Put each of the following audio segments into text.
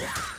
Yeah!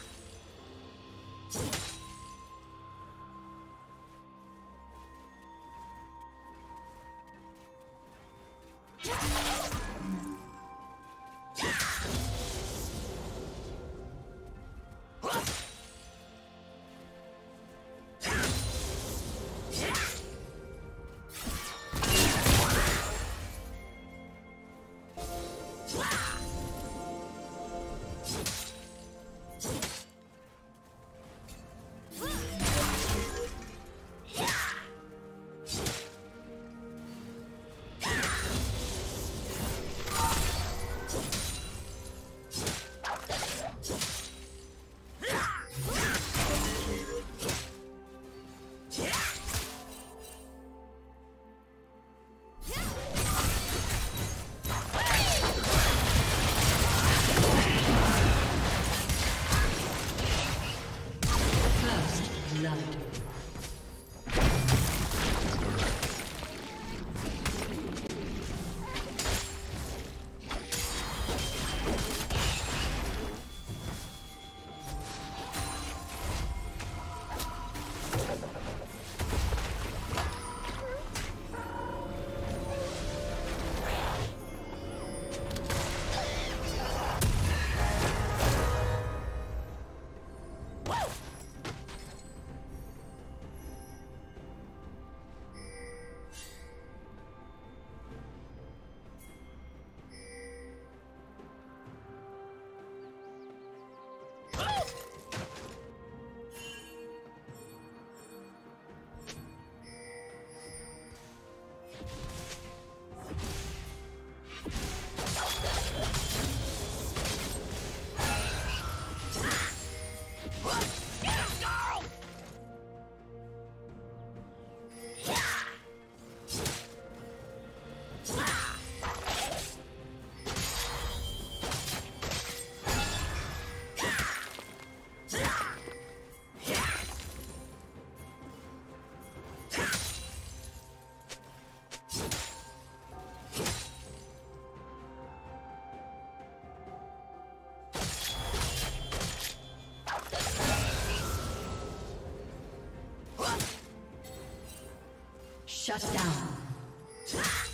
Shut down.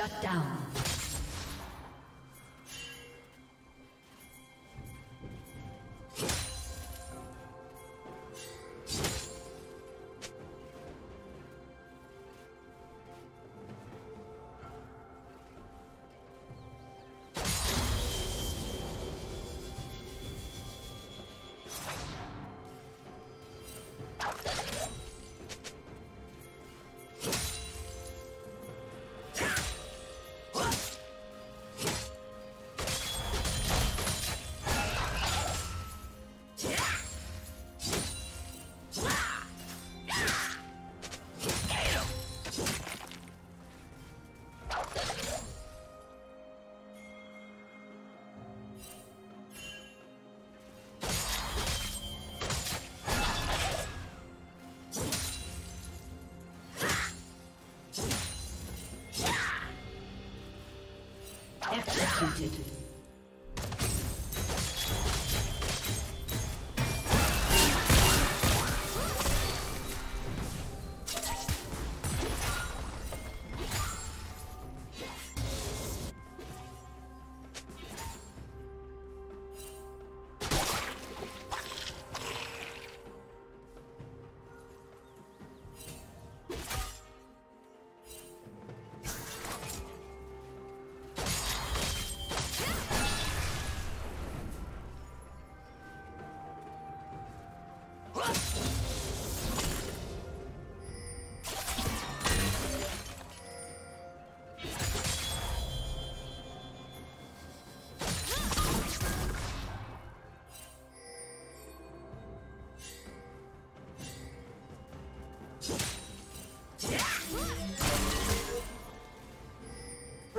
Shut down. где-то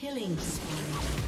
Killing spree.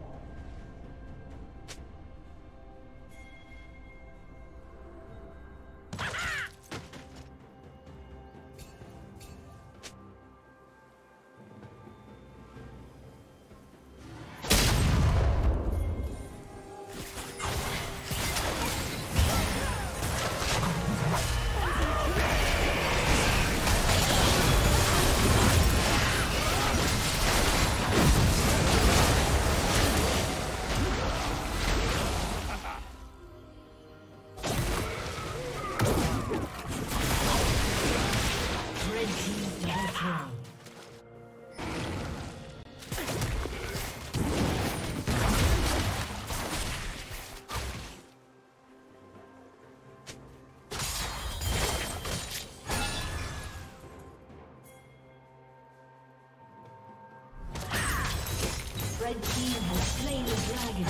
Red team has slain the dragon.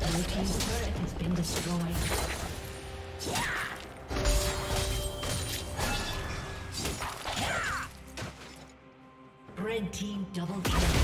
Blue team's turret has been destroyed. Red team double kill.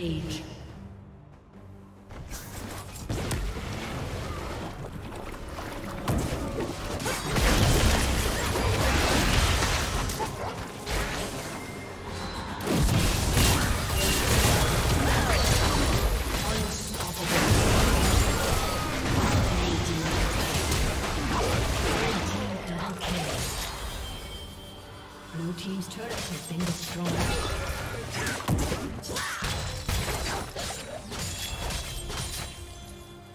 Rampage.